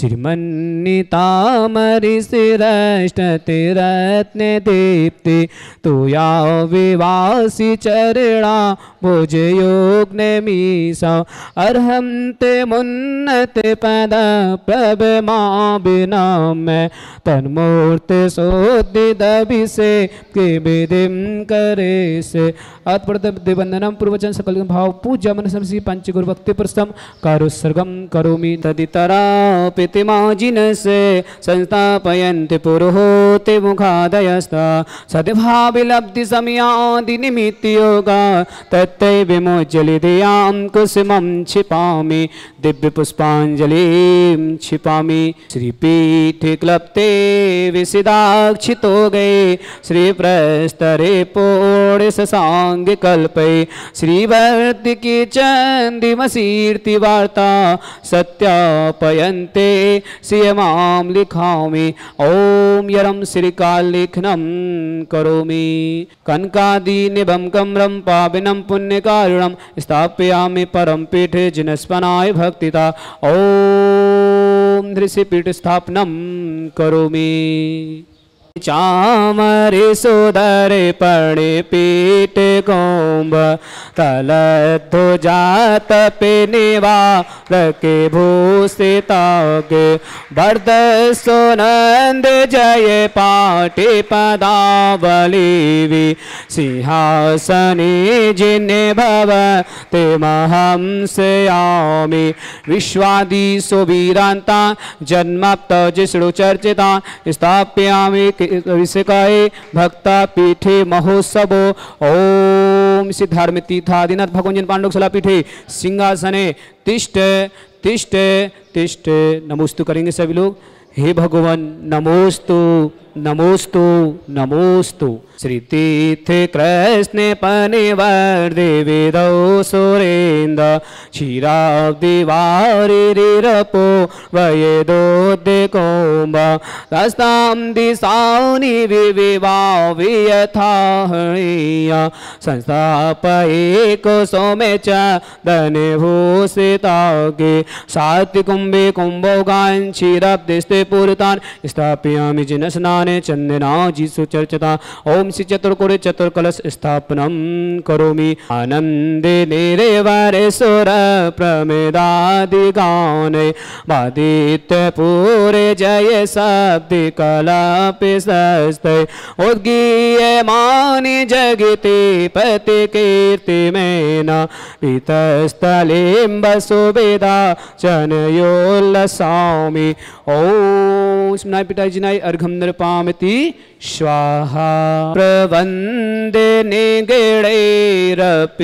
श्रीमन्नितामरिशिरष्टति तिरत्न दीप्ति तुया विवासि चरणा भुजयोग्ने मीसा अर्हं ते मुन्नति पद प्रभ मा बिनाम तन्मूर्ति सोदिदभिषे के विधिं करे से आत्मवंदनम पूर्वचन सकल भाव पूज्य मन समसी पंच गुरु भक्ति प्रस्थम करो सर्गम करोमि से संस्थापयन्ति पुरोहोति मुखादयस्ता। सद्भाविलब्धि समयादि निमित्ति योगा तत्तै विमोज्जलि धियाँ कुसुमं क्षिपामि दिव्य पुष्पांजलिं क्षिपामि श्रीपीठे क्लप्ते विसिदाक्षितो गए श्री प्रस्तरे पोड़ ससांग कल्पे। श्रीवर्ति की चंदिमसीर्ति वार्ता, सत्यापयन्ते, श्रियमां लिखामि। ॐ यरं श्रीकाल्लिखनं करोमि। कनकादिनिभं कम्रं पाविनं पुण्यकारुणं स्थापयामि परम पीठे जिनस्पनाय भक्तिता। ॐ धृषिपीठस्थापनं करोमि। चामरे सुदरे पणे पीठ कोम्ब तलधु जात पे निवा रके भूषितागे वर्द सुनंद जय पाटे पदावलीवि सिंहासने जिन्ने भव ते महंसयामि विश्वादि सुवीरान्ता जन्माप्त जिष्णु चर्चिता, स्थापयामि भक्ता पीठे महोत्सव। ओम सिद्धार्थ तीर्थादिनाथ भगवान पांडव पीठे सिंहासने। तिष्ट तिष्ट तिष्ट नमोस्तु करेंगे सभी लोग। हे भगवान, नमोस्तु। नमोस्तु नमोस्तु। श्रीतीर्थ कृष्ण पनिवर्दे वेदौ सुरेन्द्र क्षीराब्दिवारिरपो वयदोद्यकोम्ब रस्तां दिशानि विविवावियथाहणीय संस्थापयेको सौमे च धनभूषितागे सात्विकुम्भे कुम्भोगान् क्षीराब्दिस्ते पूरितान्। स्थापयामि जिनस्नाने चन्दनाजि सुचर्चिता ओम श्री चतुर्कोरे चतुर्कलश स्थापनम करोमि। आनंदे निरेवरे सुर प्रमेदादि गाने। बादित्य पूरे जय शब्द कलापि सस्ते उद्गीय मानि जगति पति कीर्ति मेना। पितस्थलिम्ब सुविधा जनयोल्लसामि ओम स्मनाय पिताजी नाय अर्घम नृपामिति स्वाहा। प्रवन्दे नेतात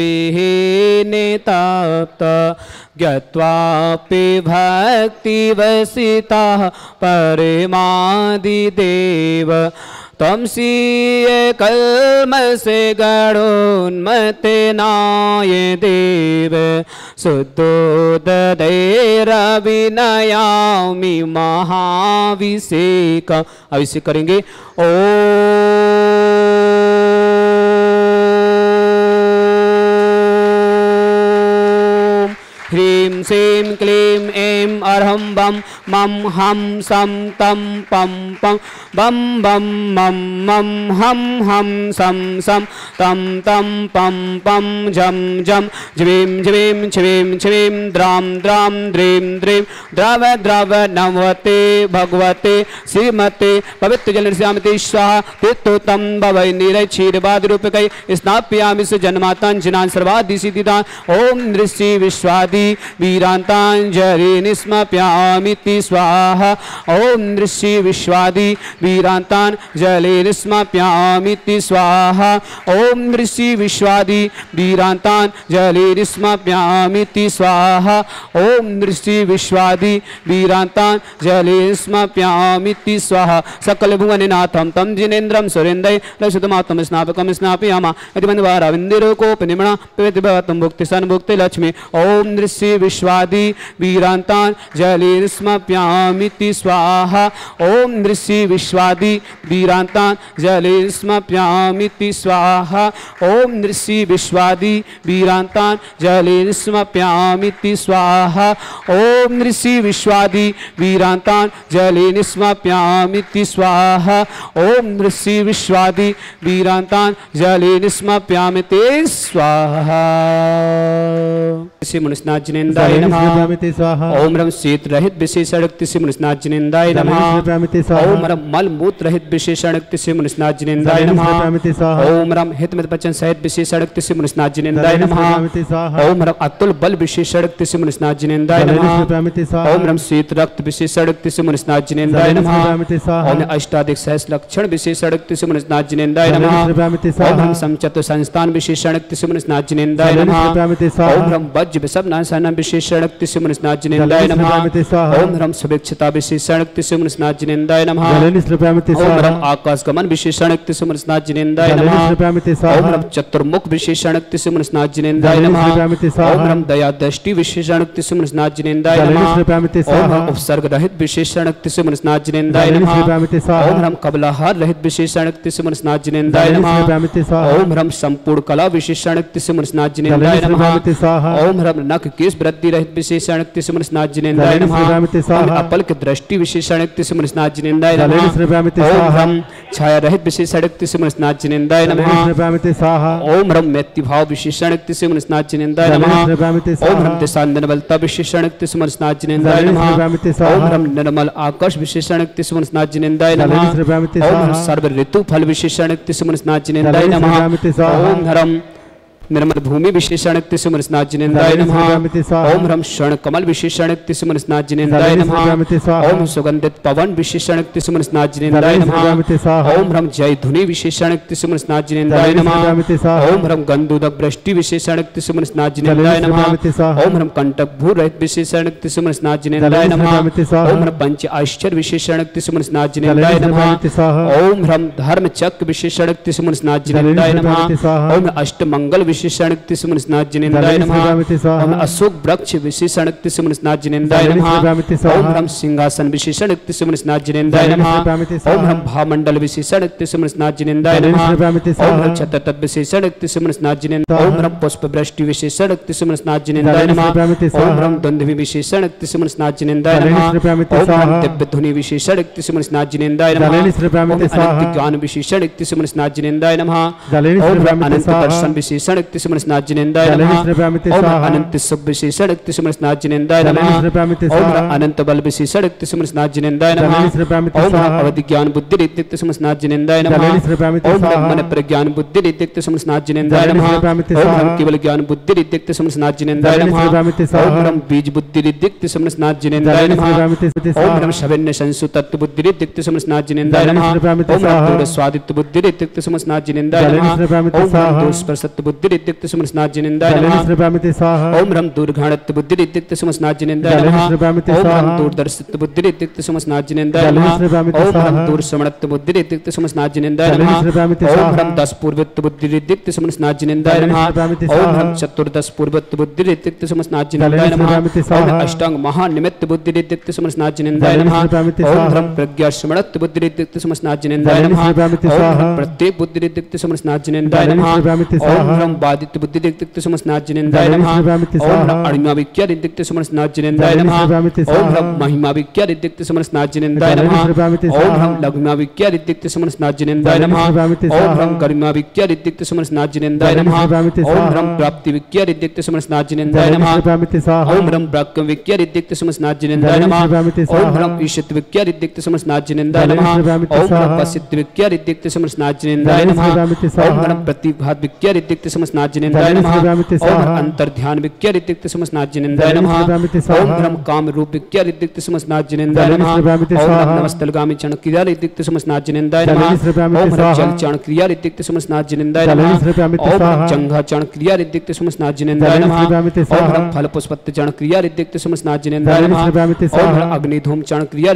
निताप्त। ज्ञत्वापि भक्तिवसिताः परमादिदेव। त्वं सीय कल्मसे गणोन्मते नाय देव शुद्धोदयरविनयामि महाभिषेक अभिषेक करेंगे ओ ह्रीं श्रीं क्लीं ऐं अर्हं बं मं हं सं तं पं पं बं बं मं मं हं हं सं सं तं तं पं पं झं झं ज्वीं ज्वीं छ्वीं छ्वीं द्रां द्रां द्रीं द्रीं द्रव द्रव नवते भगवते श्रीमते पवित्र जल श्यामति स्वाहा तीर्थोत्तम भवै नीरय क्षीरवादिरूपकै स्नाप्यामि सुजन्माताञ्जनान् सर्वादिसिद्धिदान् ॐ नृषि विश्वादि वीरान्ताञ्जलि स्वाहा। ॐ नृषि विश्वादि वीरान्तान् जले निस्मप्यामिति स्वाहा। ॐ नृषि विश्वादि वीरान्तान् जले निस्मप्यामिति स्वाहा। ॐ नृषि विश्वादि वीरान्तान् जले निस्मप्यामिति स्वाहा। सकल भुवननाथं तं जिनेन्द्रं सुरेन्द्रै लक्षितमात्मं स्नापकं स्नापयामा। यदि मन्वाराविन्दिरोकोपनिमणा पिबति भवतं भुक्ति सन्भुक्ति लक्ष्मी। ॐ नृषि विश्वादि वीरांतान जलेन स्मप्यामिति स्वाहा। ओम नृषि विश्वादि वीरांतान जलेन स्मप्यामिति स्वाहा। ओम नृषि विश्वादि वीरांतान जलेन स्मप्यामिति स्वाहा। ओम नृषि विश्वादि वीरांतान जलेन स्मप्यामिति स्वाहा। ओम नृषि विश्वादि वीरांतान जलेन स्मप्यामिते स्वाहा। मुनिस्नाथ जिनेन्द्राय जलेन नमः स्मृप्यामिते ओम रम शीत रहित विशेषण से मुनिस्नाथ नमः ओम रम मल मूत्र रहित विशेषण से मुनिस्नाथ नमः ओम रम हित मित वचन सहित विशेषण से मुनिस्नाथ नमः ओम रम अतुल बल विशेषण से मुनिस्नाथ नमः ओम रम शीत रक्त विशेषण से मुनिस्नाथ नमः ओम अष्टाधिक सहस लक्षण विशेषण से मुनिस्नाथ नमः ओम रम समचतु संस्थान विशेषण नमः ओम रम वज्र विशेषण से मुनिस्नाथ जिनेन्द्राय जलेन नमः ओम सुभिक्षता नमः ओम आकाश गमन विशेषण से मुनिस्नाथ जिनेन्द्राय जलेन नमः ओम चतुर्मुख विशेषण से मुनिस्नाथ जिनेन्द्राय जलेन नमः ओम दया दृष्टि विशेषण से मुनिस्नाथ जिनेन्द्राय जलेन नमः ओम रम उपसर्ग रहित विशेषण से मुनिस्नाथ जिनेन्द्राय जलेन नमः ओम कबलाहार रहित विशेषण से मुनिस्नाथ जिनेन्द्राय जलेन नमः ओम संपूर्ण कला विशेषण से मुनिस्नाथ जिनेन्द्राय जलेन नमः ओम रम नख केस वृद्धि रहित विशेषण से मुनिस्नाथ जिनेन्द्राय नमः। अपल के दृष्टि विशेषण मुनिस्नाथ जिनेन्द्राय नमः। ओम छाया रहित विशेषण मुनिस्नाथ जिनेन्द्राय नमः। ओम रम मैत्ति भाव विशेषण मुनिस्नाथ जिनेन्द्राय नमः। ओम रम दिशांदन बलता विशेषण मुनिस्नाथ जिनेन्द्राय नमः। ओम रम निर्मल आकाश विशेषण मुनिस्नाथ जिनेन्द्राय नमः। ओम सर्व ऋतु फल विशेषण मुनिस्नाथ जिनेन्द्राय नमः। ओम रम निर्मल भूमि विशेषण से मुनिस्नाथ जिनेन्द्राय नमः ओम रम शरण कमल विशेषण से मुनिस्नाथ जिनेन्द्राय नमः। ओम सुगंधित पवन विशेषण से मुनिस्नाथ जिनेन्द्राय नमः। ओम रम जय धुनि विशेषण से मुनिस्नाथ जिनेन्द्राय नमः ओम रम गंधुदक वृष्टि विशेषण से मुनिस्नाथ जिनेन्द्राय नमः ओम रम कंटक भू रहित विशेषण से मुनिस्नाथ जिनेन्द्राय नमः ओम रम पंच आश्चर्य विशेषण से मुनिस्नाथ जलेन जिनेन्द्राय नमः ओम रम धर्म चक्र विशेषण से मुनिस्नाथ जलेन जिनेन्द्राय नमः। ओम अष्ट मंगल विशेषण से मुनिस्नाथ जिनेन्द्राय नमः। अशोक वृक्ष विशेषण से मुनिस्नाथ जिनेन्द्राय जलेन नमः ओम रम सिंहासन विशेषण से मुनिस्नाथ जिनेन्द्राय जलेन नमः ओम भामंडल विशेषण से मुनिस्नाथ जिनेन्द्राय जलेन नमः ओम छततत्व विशेषण से मुनिस्नाथ जिनेन्द्राय स्वाहा। ओम पुष्प वृष्टि विशेषण से मुनिस्नाथ जिनेन्द्राय जलेन नमः ओम द्वंद्वी विशेषण से मुनिस्नाथ जिनेन्द्राय जलेन नमः ओम दिव्य ध्वनि विशेषण से मुनिस्नाथ जिनेन्द्राय नमः ओम। अनंत ज्ञान विशेषण से मुनिस्नाथ जिनेन्द्राय नमः ओम अनंत दर्शन विशेषण से मुनिस्नाथ जिनेन्द्राय जलेन नमः ओम अनंत सुख विशेषण से मुनिस्नाथ जिनेन्द्राय नमः ओम अनंत बल विशेषण से मुनिस्नाथ जिनेन्द्राय नमः ओम अवधि ज्ञान बुद्धि रिक्त समस्नाथ जिनेन्द्राय नमः ओम मन प्रज्ञान बुद्धि रिक्त समस्नाथ जिनेन्द्राय नमः ओम केवल ज्ञान बुद्धि रिक्त समस्नाथ जिनेन्द्राय नमः ओम बीज बुद्धि रिक्त समस्नाथ जिनेन्द्राय नमः ओम शवन्य संसु तत्व बुद्धि रिक्त समस्नाथ जिनेन्द्राय नमः ओम रम स्वाहा। दूर स्वादित्व रिक्त नमः ओम बुद्धि समस्नाथ जिनेन्द्राय जलेन नमः स्वाहा। ओम रम दूरघाणत्व बुद्धि रिक्त समस्नाथ जिनेन्द्राय जलेन नमः ओम रम। दूरदर्शित्व बुद्धि रिक्त समस्नाथ नमः ओम रम स्वाहा। दूरश्रवणत्व बुद्धि रिक्त समस्नाथ नमः। ओम रम दस पूर्वत्व बुद्धि रिक्त समस्नाथ जिनेन्द्राय नमः। ओम रम चतुर्दश पूर्वत्व बुद्धि रिक्त समस्नाथ जिनेन्द्राय नमः। ओम अष्टांग महानिमित्त बुद्धि रिक्त समस्नाथ जिनेन्द्राय नमः। ओम रम प्रज्ञा स्मरणत्व बुद्धि रिक्त समस्नाथ जिनेन्द्राय नमः। ओम प्रत्येक बुद्धि रिक्त समस्नाथ जिनेन्द्राय नमः ओम रम बादित्य बुद्धि रिक्त समस्नाथ जिनेन्द्राय नमः ओम। अणिमा विज्ञा रिक्त समस्नाथ जिनेन्द्राय नमः ओम। रम महिमा विज्ञा रिक्त समस्नाथ जिनेन्द्राय नमः ओम। रम लघुमा विज्ञा रिक्त समस्नाथ जिनेन्द्राय नमः ओम। रम गरिमा विज्ञा रिक्त समस्नाथ जिनेन्द्राय नमः ओम। रम प्राप्ति विज्ञा रिक्त समस्नाथ जिनेन्द्राय नमः ओम रम ब्रह्म विज्ञा रिक्त समस्नाथ जिनेन्द्राय नमः ओम। रम ईशित विज्ञा रिक्त समस्नाथ जिनेन्द्राय नमः ओम स्वाहा। प्रसिद्ध विज्ञा रिक्त समस्नाथ जिनेन्द्राय नमः ओम। रम प्रतिभात विज्ञा रिक्त समस्नाथ नमः। ओम अंतर्ध्यान नमः। ओम। काम रूप नमः। ओम नमस्तलगामी नमः। ओम नमः। ओम नमः। ओम फल पुष्पत्त नमः। ओम अग्निधूम चरण क्रिया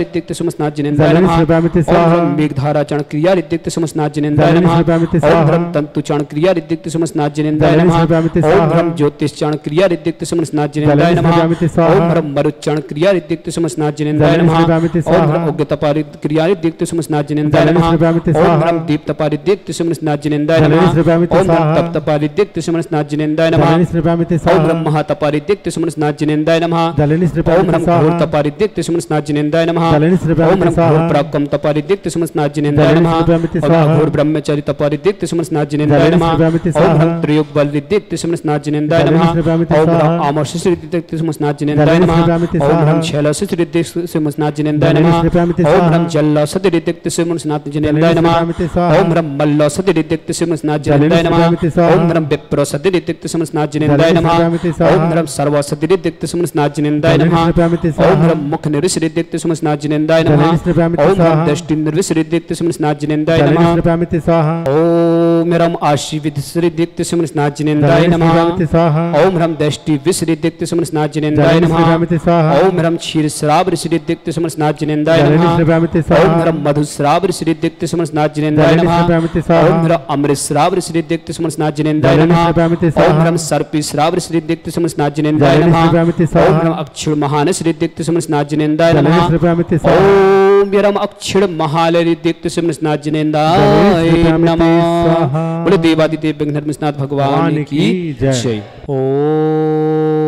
नमः। ओम मेघधारा चरण क्रिया रिक्त समस्नाथ जिनेन्द्राय नमः ओम तंतु चरण क्रिया रिक्त समस्नाथ स्नाज्जनेन्द्राय नमः। ओम। ब्रह्म क्रिया ऋद्युक्त सुमन स्नाज्जनेन्द्राय जलेन नमः। श्रव्यामिति स्वाहा। ओम ब्रह्म मरुच्चरण क्रिया ऋद्युक्त सुमन स्नाज्जनेन्द्राय नमः। ओम। ब्रह्म उग्गतपारि क्रिया ऋद्युक्त सुमन स्नाज्जनेन्द्राय नमः। ओम स्वाहा। ब्रह्म दीप्तपारि ऋद्युक्त सुमन स्नाज्जनेन्द्राय नमः। ओम ब्रह्म स्वाहा। तप्तपारि ऋद्युक्त सुमन स्नाज्जनेन्द्राय नमः। ओम स्वाहा। ब्रह्म महातपारि ऋद्युक्त सुमन स्नाज्जनेन्द्राय नमः। ओम श्रव्यामिति ब्रह्म स्वाहा। घोरतपारिद्युक्त सुमन स्नाज्जनेन्द्राय नमः। ओम श्रव्यामिति ब्रह्म स्वाहा। घोर पराक्रम तपारिद्युक्त स्नाज्जनेन्द्राय नमः। ओम घोर ब्रह्मचारी तपारिद्युक्त सुमन स्नाज्जनेन्द्राय जलेन नमः। ओम स्वाहा। त्रियुग बल रिद्युक्त सुमन स्नाज्जनेन्द्राय जलेन नमः ओम स्वाहा। आमोषिष रिद्युक्त सुमन स्नाज्जनेन्द्राय जलेन नमः ओम। ब्रह्म शैलसिष रिद्युक्त सुमन स्नाज्जनेन्द्राय जलेन नमः ओम। ब्रह्म जल्लसद रिद्युक्त सुमन स्नाज्जनेन्द्राय जलेन नमः। ओम ब्रह्म मल्लसद रिद्युक्त सुमन स्नाज्जनेन्द्राय जलेन नमः। ओम ब्रह्म विप्रसद रिद्युक्त सुमन स्नाज्जनेन्द्राय जलेन नमः। ओम ब्रह्म सर्वसद रिद्युक्त सुमन स्नाज्जनेन्द्राय जलेन नमः ओम। ब्रह्म मुख निर्विसरिद्युक्त सुमन स्नाज्जनेन्द्राय जलेन नमः ओम ब्रह्म। दृष्टि निर्विसरिद्युक्त सुमन स्नाज्जनेन्द्राय जलेन नमः ओम रम आशीविदृद्युक्त सुमन नमः श्रव्यामिति स्वाहा ओम दृष्टि सुमन स्नाज्जनेन्द्राय नमः ओम रम क्षीर श्राव ऋषिद्युक्त सुमन स्नाज्जनेन्द्राय नमः ओम स्वाहा मधु श्राव ऋषिद्युक्त सुमन स्नाज्जनेन्द्राय नमः ओम रम अमृत श्राव सुमन नमः सर्पी श्राव सुमन नमः अक्षुर महान सुमन नमः ओम यरम अक्षिण महालरिद्युक्त सुमन सिमनाथ श्रव्यामिति नमः। बोले देवादिदेव विघ्नर्मस्नाथ भगवान भगवान की जय। जय ओम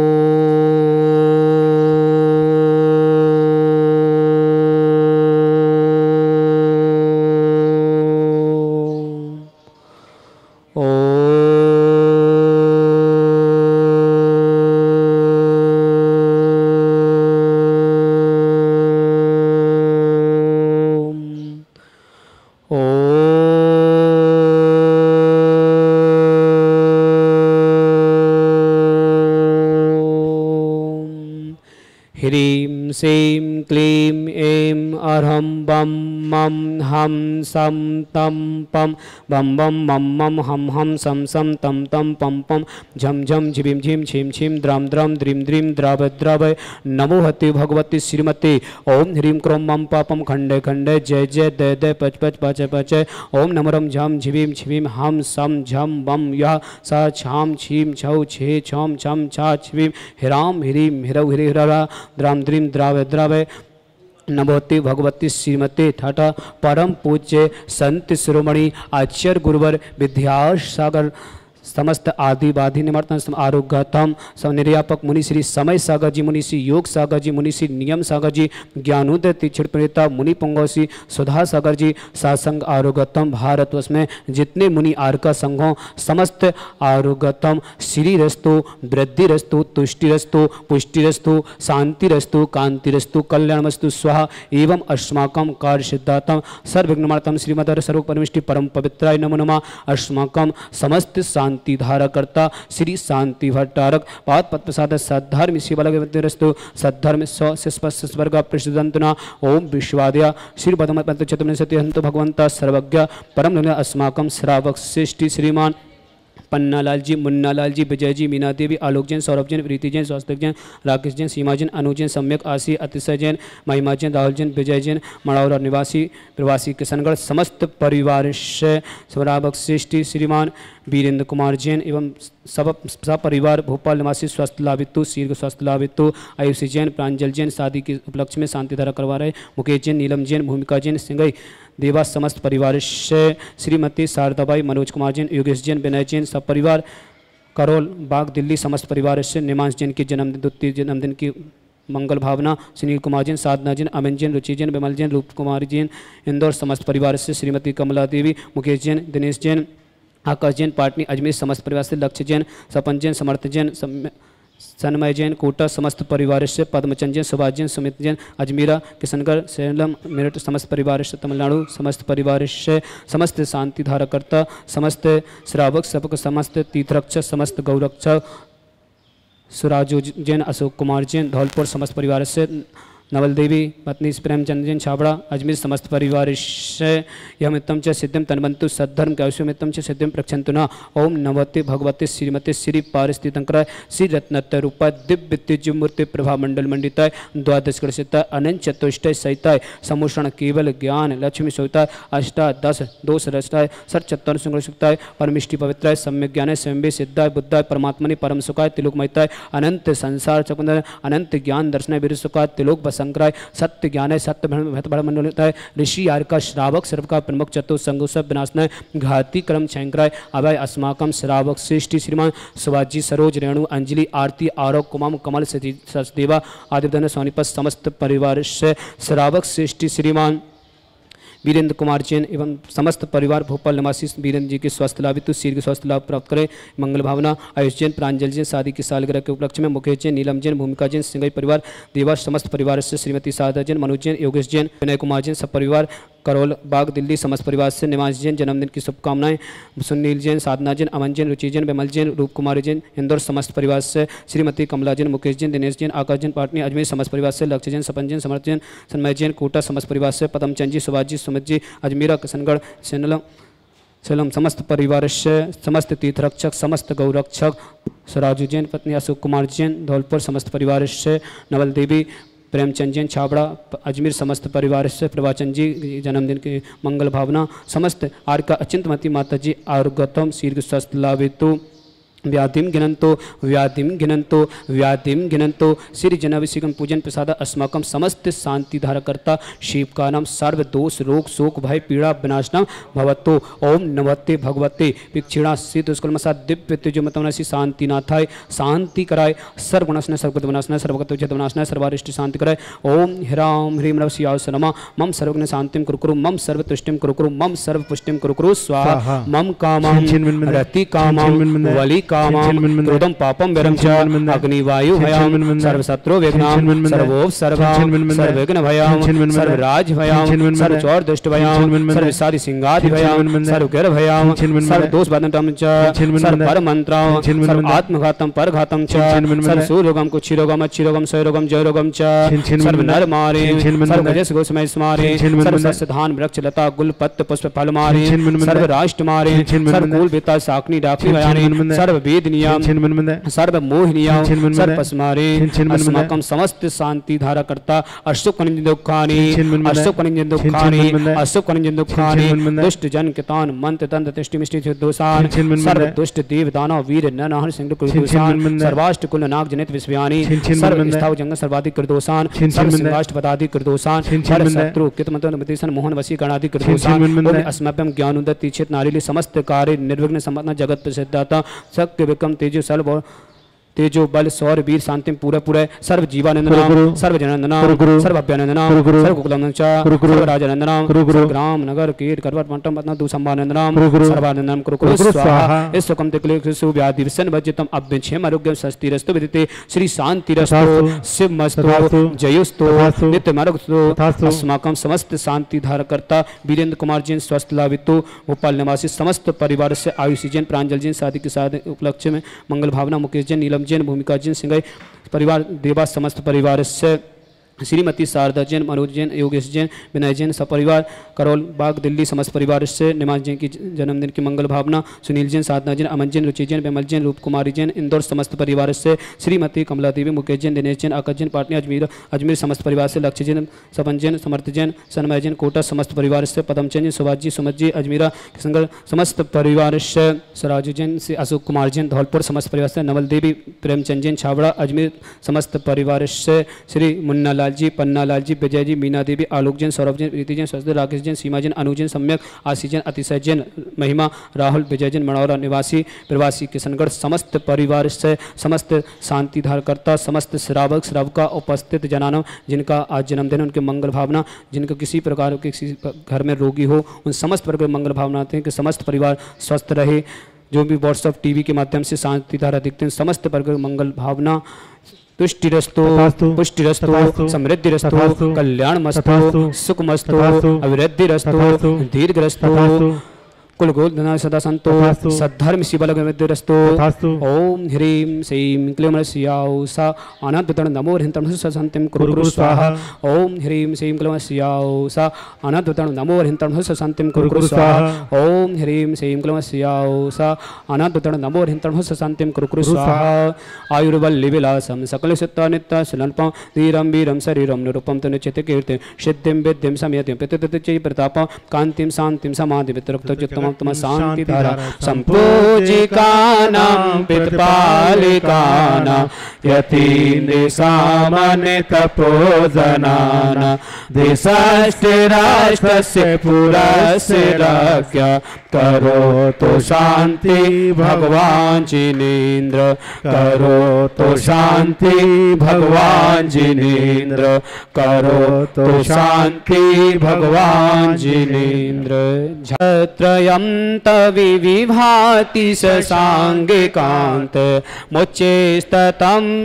श्रीं क्लीं ऐं अर्हं बं मं हं, सं तम पम बम बं मम मं हम हं, सं सं, तं तं, पं पं, झं झं, झिबिं, झिं, छिं छिं, द्रां द्रां, द्रीं द्रीं द्राव द्राव नमो हते भगवती श्रीमती ॐ ह्रीं क्रोम मम पापं खंडे खंडे जय जय दय दय पच पच पच पच, ॐ नमरं झं, झिबिं झिबिं हं, सं झम बम यः, स, छां, छीं, छौ, छे, छौं छम छा, छिबिं, हिरां, हिरीं, हिरौ, हिरि हिररा द्रां, द्रीं द्राव द्राव नमोते भगवती श्रीमती ठट परम पूज्य संत शिरोमणि आचार्य गुरुवर विद्यासागर समस्त आदि बाधि निमर्तन, सम आरोग्यतम निर्यापक मुनि श्री समय सागर जी मुनि श्री योग सागर जी मुनि श्री नियम सागर जी ज्ञानोदय तीक्षण प्रेता मुनि पुंगौसी सुधा सागर जी सासंग आरोग्यतम, भारतवर्ष में जितने मुनि आर्का संघों समस्त आरोग्यतम श्री रस्तु वृद्धि रस्तु तुष्टि रस्तु पुष्टि रस्तु शांति रस्तु कांति रस्तु कल्याणमस्तु, स्वाहा, एवं अस्माकं कार्य सिद्धातम सर्वविघ्नमार्तम, श्रीमद सर्वपरमिष्टि परम पवित्राय नमो नमः। अस्माकं समस्त शांति धारकर्ता श्री शांति भट्टारक। पाद पद प्रसाद सद्धर्म शिवलगस्तु सद्धर्म स्व स्वर्ग प्रसिद्धंतना ओम विश्वादया। श्री पदम हंतु भगवंत सर्वज्ञ। परम अस्माकं श्रावक श्रेष्ठी श्रीमान पन्नालाल जी मुन्नालाल जी विजय जी मीना देवी आलोक जैन सौरभ जैन प्रीति जैन स्वास्थ्य जैन राकेश जैन सीमा जैन अनु जैन सम्यक आशी अतिशय जैन महिमा जैन राहुल जैन विजय जैन मड़ौरा निवासी, प्रवासी, किशनगढ़, समस्त परिवार से स्वराभक श्रेष्ठी श्रीमान वीरेंद्र कुमार जैन एवं सब सपरिवार भोपाल निवासी, स्वस्थ लाभितु शीर्घ स्वस्थ लाभितु आयुषी जैन, प्रांजल जैन, शादी के उपलक्ष्य में शांति धारा करवा रहे, मुकेश जैन, नीलम जैन, भूमिका जैन, सिंगई देवा समस्त परिवार से श्रीमती शारदाबाई, मनोज कुमार जैन योगेश जैन विनय जैन सब परिवार, करोल, बाग, दिल्ली, समस्त परिवार से निमांश जैन की जन्मदिन द्वितीय जन्मदिन की मंगल भावना, सुनील कुमार जैन साधना जैन अमिन जैन रुचि जैन विमल जैन रूप कुमार जैन इंदौर समस्त परिवार से श्रीमती कमला देवी मुकेश जैन दिनेश जैन आकाश जैन पाटनी, अजमेर समस्त परिवार से लक्ष्य जैन सपन जैन समर्थ जैन सन्मय जैन कोटा समस्त परिवार से पद्मचंद जैन सुभाष जैन सुमित जैन अजमीरा, किशनगढ़, सेलम, मेरठ समस्त परिवार से, तमिलनाडु समस्त परिवार से, समस्त शांति धारकर्ता समस्त श्रावक सबक समस्त तीर्थरक्षक समस्त गौरक्षक सुराजो जैन अशोक कुमार जैन धौलपुर समस्त परिवार से नवल देवी पत्नी प्रेमचंद जैन छाबड़ा, अजमेर समस्त परिवार यमित्तम च सिद्धिम तनबंतु सद्धर्म कैश्यमित्तम च सिद्धिम प्रक्षंतु न ओम नवते भगवते श्रीमते श्री पारिस्थितंकर श्री रत्नत रूपा दिव्य तेज मूर्ति प्रभा मंडल मंडिताय। द्वादश कृषिताय अनंत चतुष्ट सहिताय। समूषण केवल ज्ञान, लक्ष्मी सहिताय अष्टा दस दोष रष्टाय सर चत्तर सुताय परमिष्टि पवित्राय, सम्यक ज्ञान स्वयं सिद्धाय। बुद्धाय, परमात्मनि परम सुखाय तिलोक महिताय अनंत संसार चकुंदर अनंत ज्ञान दर्शन वीर सुखाय। तिलोक संक्राय सत्य ज्ञान है सत्य मंडल होता है ऋषि आर का श्रावक सर्व का प्रमुख चतुर विनाशन विनाशनाय, घाती क्रम शंकराय, अभय अस्माकम श्रावक श्रेष्ठ श्रीमान, शिवाजी, सरोज, रेणु, अंजलि, आरती, आरोप, कुमाम, कमल सचदेवा आदिधन सोनीपत, समस्त परिवार से, श्रावक श्रेष्ठ श्रीमान। वीरेंद्र कुमार जैन एवं समस्त परिवार भोपाल निवासी वीरेंद्र जी के स्वास्थ्य लाभ तो शीघ्र स्वास्थ्य लाभ प्राप्त करें। मंगल भावना, आयुष जैन प्रांजल जैन शादी की सालगिरह के उपलक्ष्य में मुकेश जैन नीलम जैन भूमिका जैन सिंगई परिवार, देवास समस्त परिवार से श्रीमती साधा जैन मनोज जैन योगेश जैन विनय कुमार जैन सब परिवार, करोल, बाग, दिल्ली समस्त परिवार से निवास जैन जन्मदिन की शुभकामनाएँ, सुनील जैन साधना जैन अमन जैन रुचि जैन विमल जैन रूप कुमारी जैन इंदौर समस्त परिवार से श्रीमती कमला जैन मुकेश जैन दिनेश जैन आकाश जैन पाटनी, अजमेर समस्त परिवार से लक्ष्य जैन सपन जैन समर्थ जैन सन्मय जैन कोटा समस्त परिवार से पदमचंद जी, सुभाष जी जी अजमेरा किशनगढ़ सेनलम सेलम समस्त परिवार से, समस्त तीर्थरक्षक, समस्त गौरक्षक, सराजू जैन, पत्नी अशोक कुमार जैन, धौलपुर समस्त परिवार से, नवल देवी, प्रेमचंद जैन, छाबड़ा, अजमेर समस्त परिवार से, प्रभाचंद जी, जन्मदिन की मंगल भावना, समस्त आर का अचिंतमती माता जी आरोग्यतम शीर्घ स्वस्थ लाभितु व्याधिम गिनंतो व्याधिम गिनंतो व्याधिम गिनंतो श्री जनाभिषेकम पूजन प्रसाद अस्माकम समस्त शांति धारकर्ता शिव का नाम सर्व दोष रोग शोक भय पीड़ा विनाशनम भवतो। ओम नमते भगवते विक्षिणा सिद्ध दुष्कर्मसा दिव्य तेजोमतमनसी शांति नाथाय शांति कराय। सर्वगुणस्न सर्वगत विनाशना सर्वगत विजय विनाशना सर्वारिष्ट शांति कराय। ओम ह्राम ह्रीम रव शियासनमा मम सर्वज्ञ शांतिम कुरुकुरु मम सर्व तुष्टिम कुरुकुरु मम सर्व पुष्टिम कुरुकुरु स्वाहा मम कामम रति कामम वली विरम च अग्निवायु सर्वशत्रु सर्वोप सर्वविघ्न सर्वराज सर्वचौर दुष्ट सिंगादि सर्वगिर सर्वदोष बदनतम च सर्व च च मारे गोसमय स्मारे वृक्ष लता गुल पत्र पुष्प फल मारे सर्व राष्ट्र मारे सर्व कुल बेता साकनी भयानी सर्व वेद नियम सर्व मोह सर्व पस्मारे अस्माकम समस्त शांति धारा करता अशुक दुखानि अशुक दुखानि अशुक दुखानि दुष्ट जन कितान मंत्र तंत्र तिष्टि मिष्टि दोषान सर्व दुष्ट देव दानव वीर नरहर सिंह सर्वाष्ट कुल नाग जनित सर्व स्थाव जंग सर्वाधिक सर्व सिंहाष्ट पदाधिक सर्व शत्रु कित मंत्र मतिसन मोहन वसी गणाधिक कृदोषान अस्मभ्यम ज्ञान उदत तीक्षित नारीली समस्त कार्य निर्विघ्न समतना जगत प्रसिद्धाता शक्ति विक्रम विकम सल तेजो बल सौर वीर शांति पूरा पूरा सर्व जीवानंद नाम सर्व जनंद नाम सर्व अभ्यानंद नाम सर्व कुकुलम सर्व राजानंद नाम ग्राम नगर कीट करवट मंटम पत्ना दु संभानंद नाम सर्वानंद नाम कुरु कुरु स्वाहा। इस सुकम तिकले सु व्याधि विसन भजितम अभ्यक्षेम आरोग्यम स्वस्ति रस्तु विदिते श्री शांति रस्तो शिव मस्तो जयोस्तो नित्य मरुस्तो अस्माकम समस्त शांति धारकर्ता वीरेंद्र कुमार जी स्वस्थ लाभितो भोपाल निवासी समस्त परिवार से आयुषी जैन प्रांजल जैन शादी के साथ उपलक्ष्य में मंगल भावना मुकेश जैन नीलम जैन भूमिका जिन सिंह परिवार देवा समस्त परिवार से श्रीमती शारदा जैन, मनोज जैन, योगेश जैन, विनय जैन, सपरिवार, करोल बाग, दिल्ली, समस्त परिवार से निमाज जैन की जन्मदिन की मंगल भावना, सुनील जैन, साधना जैन, अमन जैन, रुचि जैन, विमल जैन रूप कुमारी जैन, इंदौर समस्त परिवार से श्रीमती कमला देवी, मुकेश जैन, दिनेश जैन, आकाश जैन, पाटनी, अजमेर अजमेर समस्त परिवार से लक्ष्य जैन, सपन जैन, समर्थ जैन, सनमय जैन, कोटा समस्त परिवार से पदमचंद जैन, सुभाष जी सुमत जी, अजमेरा, किशनगढ़ समस्त परिवार से सराजू जैन से अशोक कुमार जैन, धौलपुर समस्त परिवार से नवल देवी, प्रेमचंद जैन छावड़ा अजमेर समस्त परिवार से श्री मुन्ना लाल जी पन्ना लाल जी विजय जी मीना देवी आलोक जैन सौरभ जैन प्रीति जैन स्वस्त राकेश जैन सीमा जैन अनुजैन, सम्यक आशी जैन अतिशय जैन महिमा, राहुल विजय जैन मनौरा निवासी, प्रवासी, किशनगढ़, समस्त परिवार से समस्त शांति धारकर्ता, समस्त श्रावक, श्रावका उपस्थित जनानव जिनका आज जन्मदिन उनके मंगल भावना, जिनका किसी प्रकार के किसी घर में रोगी हो, उन समस्त प्रकार मंगल भावना आते हैं कि समस्त परिवार स्वस्थ रहे। जो भी व्हाट्सअप टीवी के माध्यम से शांति धारा दिखते हैं समस्त प्रकार मंगल भावना तुष्टिरस्तु पुष्टिरस्तु समृद्धिरस्तु कल्याणमस्तु सुखमस्तु अभिवृद्धिरस्तु दीर्घरस्तु कुलगोधना सदा तथास्तु। सद्धर्म शिवलगविद्युरस्तु तथास्तु ॐ ह्रीं श्रीं क्लीमरस्याौ सा अनद्वितण नमो ह्रीं सन्तिं कुरु कुरु स्वाहा। ॐ ह्रीं श्रीं क्लीमरस्याौ सा अनद्वितण नमो ह्रीं सन्तिं कुरु कुरु स्वाहा। ॐ ह्रीं श्रीं क्लीमरस्याौ सा अनद्वितण नमो ह्रीं सन्तिं कुरु कुरु स्वाहा। आयुर्वल्लिविलासं सकलसित्तानित्य सुलल्पं धीरं वीरं शरीरं निरूपं तु निश्चित कीर्तिं सिद्धिं विद्धिं समयतिं प्रतितचै प्रतापं कान्तिं शान्तिं समाधिवितरुक्तोत्तमं तम शान्तिधारा सम्पूजिकानां पितपालिकानां यतीन्द्रिसामनितपोजनानां देशष्टिराष्ट्रस्य पुरस्य रक्ष्य करोतु शान्ति भगवान् जिनेन्द्र करोतु शान्ति भगवान् जिनेन्द्र करोतु शान्ति भगवान् जिनेन्द्र छत्रयं तविविभाति शशाङ्गिकान्त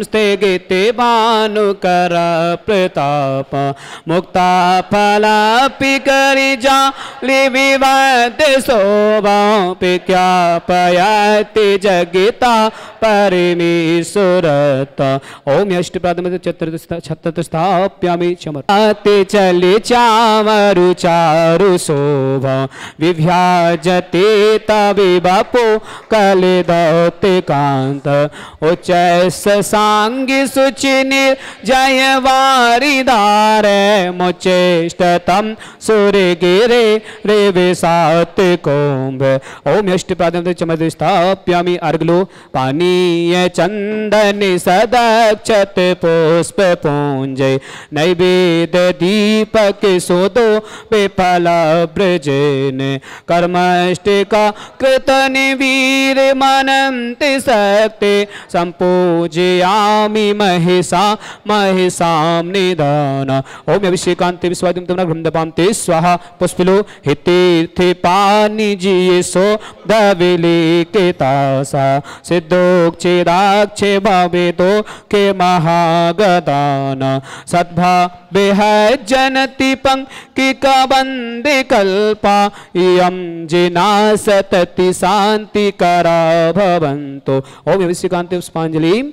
स्थगित भानुकर प्रताप। मुक्ता फलापि करिजा लिविवद शोभापि ख्यापयति जगिता परमेश्वरत ॐ अष्टपादमध्ये चत्र छत्र स्थाप्यामि चमते चले चामरु चारु शोभा। विभ्याजते तवि बपो कलिदौते कान्त। उच्चैस साङ्गि सुचिनि जय वारिदार मुचेष्टतं सूर्यगिरे रे विसात कुम्भ। ॐ अष्टपादं चमदे स्थाप्यामि अर्गलो पानीय चन्दन सदक्षत पुष्प पूञ्जय नैवेद्य दीपक सुदो विफल ब्रजेन। कर्मष्टिका कृतन वीर मनन्ति शक्ति सम्पूजयामि महिषा, महिषां निधान ॐ अभिषेकान्ति विश्वादिं तम घृन्दपां ते स्वाहा पुष्पिलो हितीर्थे पानि जियसो दविले केतासा सिद्धोक्षेदाक्षे भवितो के महागदान। सद्भा जनति पंकि कबंदे कल्पा, इयं जिना सतति शांति करा भवन्तु। ॐ विश्वकान्ति पुष्पाञ्जलिं